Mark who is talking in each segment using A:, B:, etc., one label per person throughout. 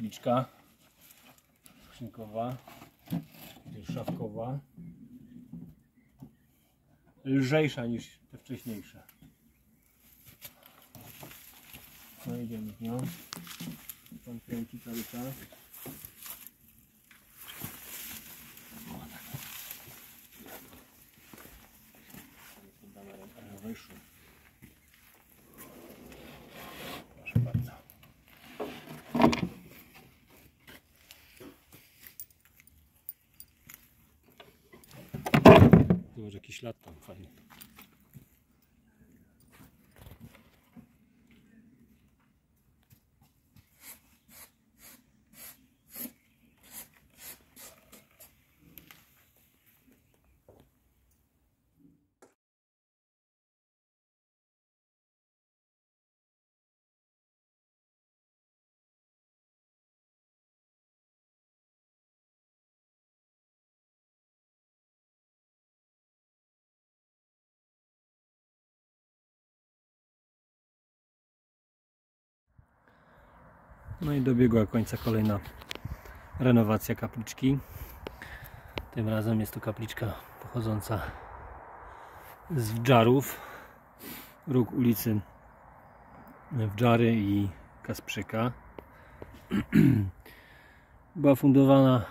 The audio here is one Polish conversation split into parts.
A: kapliczka skrzynkowa, szafkowa. Lżejsza niż te wcześniejsze. No idziemy z nią. Pan kręci cały czas. Wyszło. Zobacz jaki ślad tam fajny. No i dobiegła końca kolejna renowacja kapliczki. Tym razem jest to kapliczka pochodząca z Wdżarów. Róg ulicy Wdżary i Kasprzyka. Była fundowana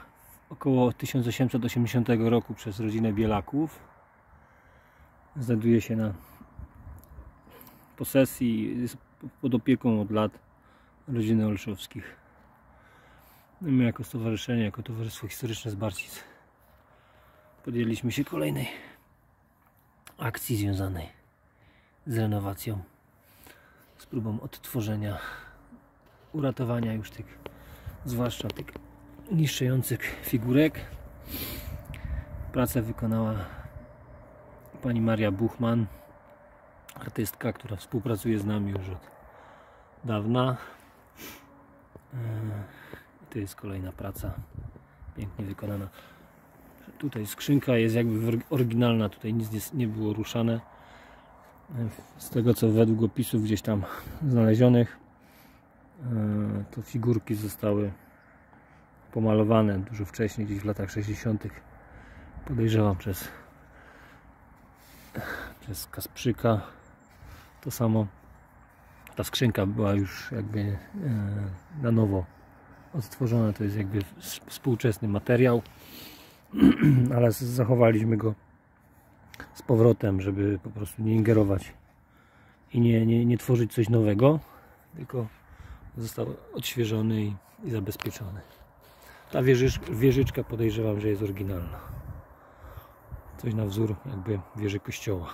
A: około 1880 roku przez rodzinę Bielaków. Znajduje się na posesji, jest pod opieką od lat rodziny Olszowskich. No my jako stowarzyszenie, jako Towarzystwo Historyczne z Barcic podjęliśmy się kolejnej akcji związanej z renowacją, z próbą odtworzenia, uratowania już tych, zwłaszcza tych niszczących figurek. Pracę wykonała pani Maria Buchman, artystka, która współpracuje z nami już od dawna. I to jest kolejna praca pięknie wykonana. Tutaj skrzynka jest jakby oryginalna, tutaj nic nie, było ruszane. Z tego co według opisów gdzieś tam znalezionych, to figurki zostały pomalowane dużo wcześniej, gdzieś w latach 60. Podejrzewam przez, przez Kasprzyka. To samo ta skrzynka była już jakby e, na nowo odtworzona. To jest jakby współczesny materiał, ale zachowaliśmy go z powrotem, żeby po prostu nie ingerować i nie, nie, nie tworzyć coś nowego, tylko został odświeżony i, i zabezpieczony. Ta wieżycz, wieżyczka podejrzewam, że jest oryginalna. Coś na wzór jakby wieży kościoła.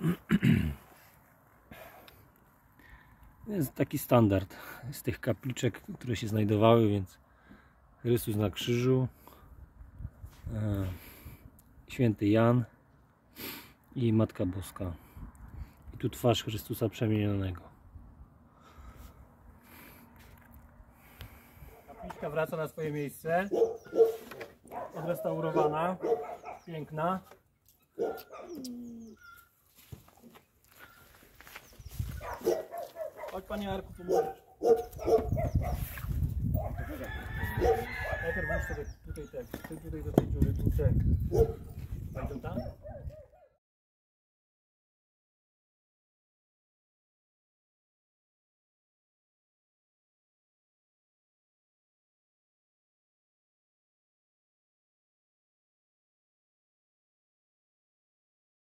A: jest taki standard z tych kapliczek, które się znajdowały, więc Chrystus na krzyżu, e, święty Jan i Matka Boska. I tu twarz Chrystusa przemienionego. Kapliczka wraca na swoje miejsce. Odrestaurowana. Piękna. Chodź Pode panear para todo mundo.